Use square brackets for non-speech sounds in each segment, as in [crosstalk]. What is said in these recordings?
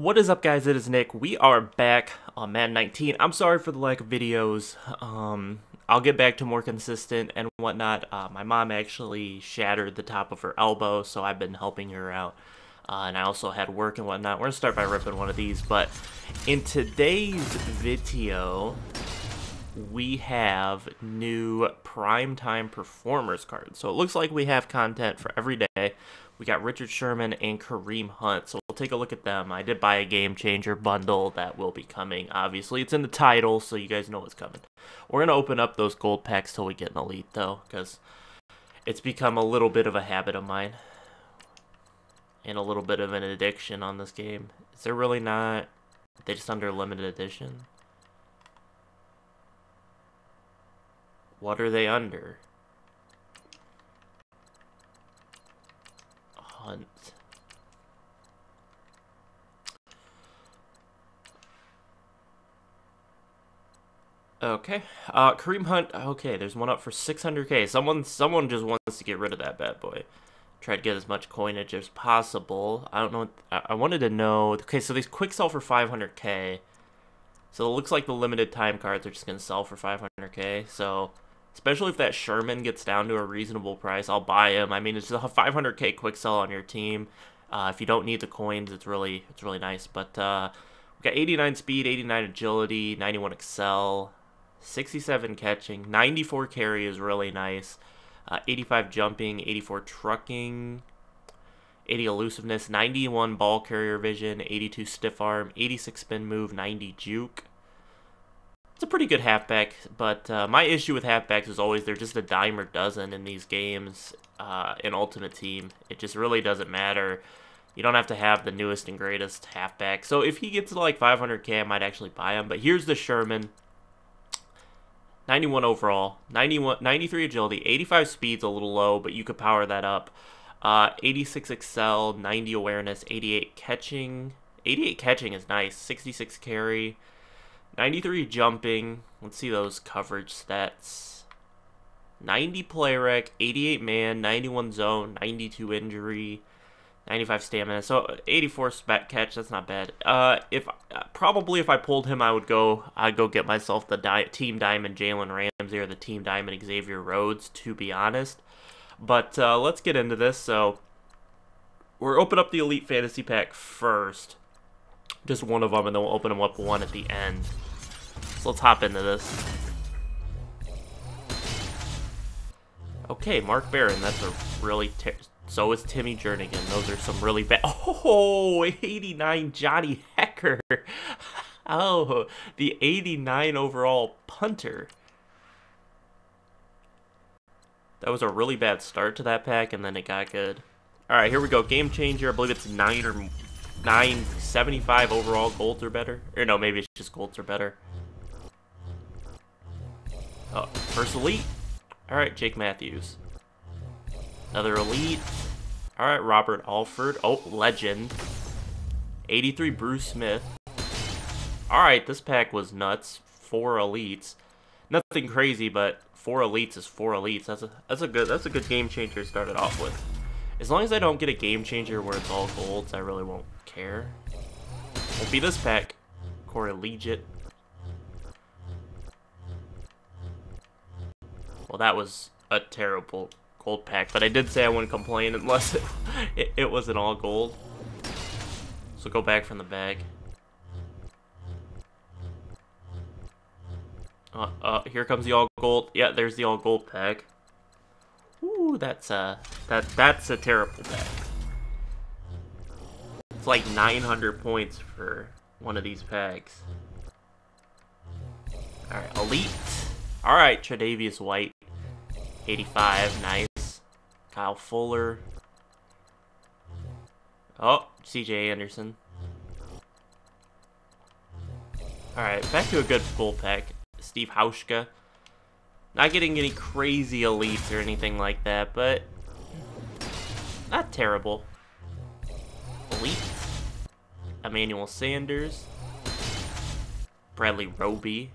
What is up, guys? It is Nick. We are back on Madden 19. I'm sorry for the lack of videos. Um, I'll get back to more consistent and whatnot. Uh, my mom actually shattered the top of her elbow, so I've been helping her out. Uh, and I also had work and whatnot. We're going to start by ripping one of these, but in today's video, we have new primetime performers cards. So it looks like we have content for every day. We got Richard Sherman and Kareem Hunt. So we'll take a look at them. I did buy a Game Changer bundle that will be coming. Obviously, it's in the title, so you guys know what's coming. We're going to open up those gold packs till we get an elite, though, because it's become a little bit of a habit of mine. And a little bit of an addiction on this game. Is there really not? They just under limited edition? What are they under? Hunt. Okay. Uh, Kareem Hunt. Okay, there's one up for 600k. Someone, someone just wants to get rid of that bad boy. Try to get as much coinage as possible. I don't know. I, I wanted to know. Okay, so these quick sell for 500k. So it looks like the limited time cards are just gonna sell for 500k. So especially if that Sherman gets down to a reasonable price, I'll buy him. I mean, it's a [laughs] 500k quick sell on your team. Uh, if you don't need the coins, it's really it's really nice. But uh, we got 89 speed, 89 agility, 91 excel, 67 catching, 94 carry is really nice. Uh, 85 jumping, 84 trucking, 80 elusiveness, 91 ball carrier vision, 82 stiff arm, 86 spin move, 90 juke. It's a pretty good halfback, but uh, my issue with halfbacks is always they're just a dime or dozen in these games uh, in Ultimate Team. It just really doesn't matter. You don't have to have the newest and greatest halfback. So if he gets to like 500k, I might actually buy him. But here's the Sherman. 91 overall, 91, 93 agility, 85 speed's a little low, but you could power that up. Uh, 86 excel, 90 awareness, 88 catching. 88 catching is nice. 66 carry, 93 jumping. Let's see those coverage stats. 90 play rec, 88 man, 91 zone, 92 injury, 95 stamina. So 84 spec catch. That's not bad. Uh, if uh, probably if I pulled him, I would go. I'd go get myself the di- Team Diamond Jalen Ramsey or the Team Diamond Xavier Rhodes. To be honest, but uh, let's get into this. So we're open up the Elite Fantasy Pack first. Just one of them, and then we'll open them up one at the end. So let's hop into this. Okay, Mark Barron. That's a really so is Timmy Jernigan. Those are some really bad. [laughs] Oh, 89 Johnny Hekker. [laughs] Oh, the 89 overall punter. That was a really bad start to that pack, and then it got good. All right, here we go. Game changer. I believe it's nine or 975 overall. Golds are better. Or no, maybe it's just golds are better. Oh, first elite. All right, Jake Matthews. Another elite. All right, Robert Alford. Oh, legend. 83 Bruce Smith. All right, this pack was nuts. Four elites. Nothing crazy, but four elites is four elites. That's a that's a good that's a good game changer to start it off with. As long as I don't get a game changer where it's all golds, I really won't care. Won't be this pack. Corey Liuget. Well, that was a terrible gold pack, but I did say I wouldn't complain unless it, [laughs] it, it wasn't all gold. So go back from the bag. Uh, uh, here comes the all gold. Yeah, there's the all gold pack. That's a that that's a terrible pack. It's like 900 points for one of these packs. All right, elite. All right, Tre'Davious White. 85, nice. Kyle Fuller. Oh, CJ Anderson. Alright, back to a good full pack. Steve Hauschka. Not getting any crazy elites or anything like that, but not terrible. Elite. Emmanuel Sanders. Bradley Roby.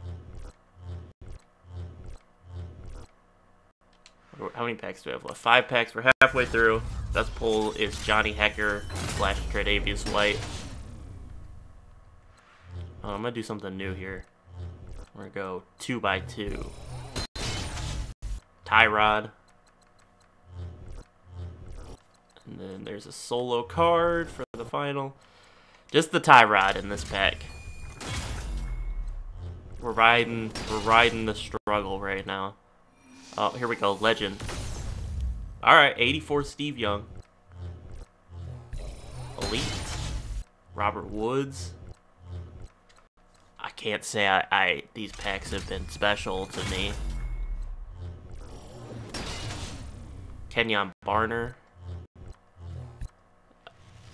How many packs do we have left? Five packs. We're halfway through. Best pull is Johnny Hekker slash Tre'Davious White. Oh, I'm gonna do something new here. We're gonna go two by two. Tyrod. And then there's a solo card for the final. Just the Tyrod in this pack. We're riding we're riding the struggle right now. Oh, here we go, legend. Alright, 84 Steve Young. Elite. Robert Woods. I can't say I, I these packs have been special to me. Kenjon Barner.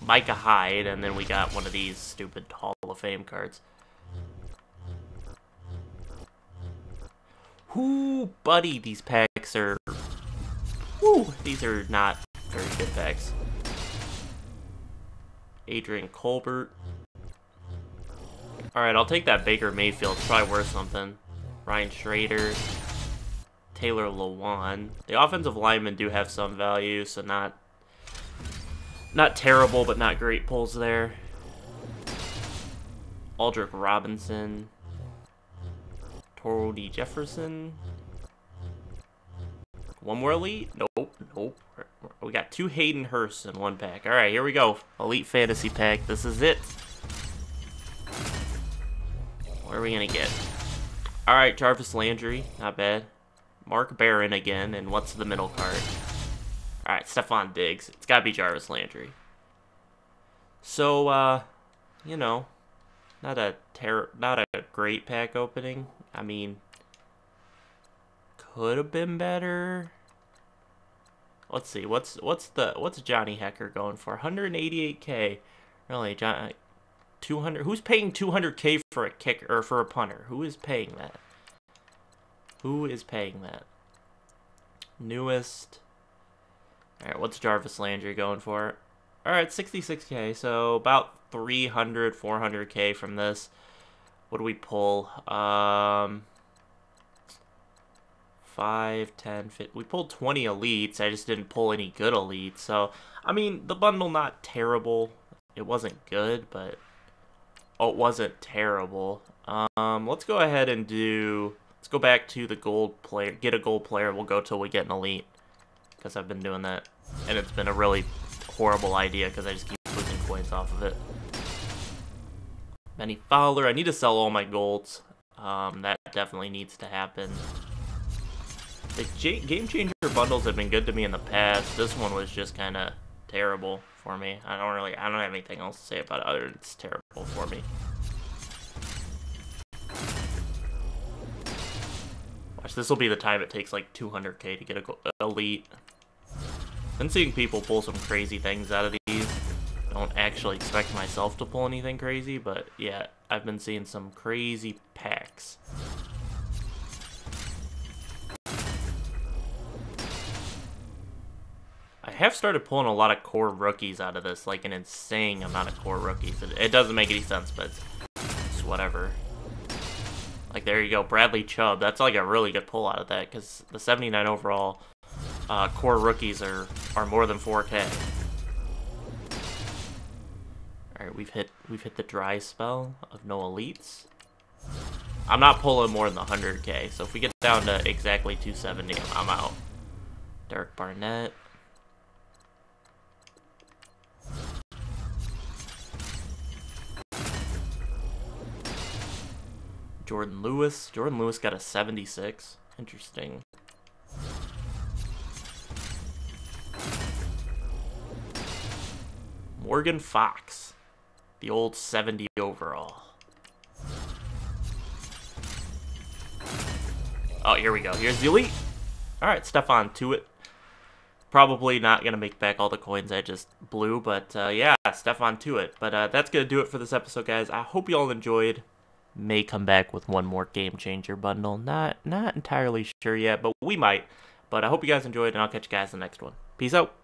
Micah Hyde, and then we got one of these stupid Hall of Fame cards. Whoo, buddy, these packs are... Whoo, these are not very good packs. Adrian Colbert. Alright, I'll take that Baker Mayfield. Probably worth something. Ryan Schraeder. Taylor Lewan. The offensive linemen do have some value, so not not terrible, but not great pulls there. Aldrick Robinson. Torody Jefferson. One more elite? Nope, nope. We got two Hayden Hurst in one pack. All right, here we go. Elite Fantasy Pack. This is it. What are we going to get? All right, Jarvis Landry. Not bad. Mark Barron again. And what's the middle card? All right, Stefon Diggs. It's got to be Jarvis Landry. So, uh, you know, not a ter not a great pack opening. I mean, could have been better. Let's see. What's what's the what's Johnny Hekker going for? 188k. Really, John 200 Who's paying 200k for a kicker or for a punter? Who is paying that? Who is paying that? Newest. All right, what's Jarvis Landry going for? All right, 66k. So about 300, 400k from this. What do we pull? Um, 5, 10, 50. We pulled 20 elites. I just didn't pull any good elites. So, I mean, the bundle not terrible. It wasn't good, but oh, it wasn't terrible. Um, let's go ahead and do. Let's go back to the gold player. Get a gold player. We'll go till we get an elite. Because I've been doing that. And it's been a really horrible idea because I just keep losing coins off of it. Benny Fowler. I need to sell all my golds. Um, that definitely needs to happen. The Game Changer bundles have been good to me in the past. This one was just kind of terrible for me. I don't really, I don't have anything else to say about it other than it's terrible for me. This will be the time it takes like 200k to get a elite. Been seeing people pull some crazy things out of these. Don't actually expect myself to pull anything crazy, but yeah, I've been seeing some crazy packs. I have started pulling a lot of core rookies out of this, like an insane amount of core rookies. It, it doesn't make any sense, but it's, it's, whatever. Like, there you go, Bradley Chubb. That's like a really good pull out of that, because the 79 overall uh, core rookies are, are more than 4K. Alright, we've hit we've hit the dry spell of no elites. I'm not pulling more than 100k, so if we get down to exactly 270, I'm out. Derek Barnett. Jourdan Lewis. Jourdan Lewis got a 76. Interesting. Morgan Fox. The old 70 overall. Oh, here we go. Here's the elite. Alright, Stephon Tuitt. Probably not going to make back all the coins I just blew, but uh, yeah, Stephon Tuitt. But uh, that's going to do it for this episode, guys. I hope you all enjoyed. May come back with one more Game Changer bundle. Not, not entirely sure yet, but we might. But I hope you guys enjoyed, and I'll catch you guys in the next one. Peace out.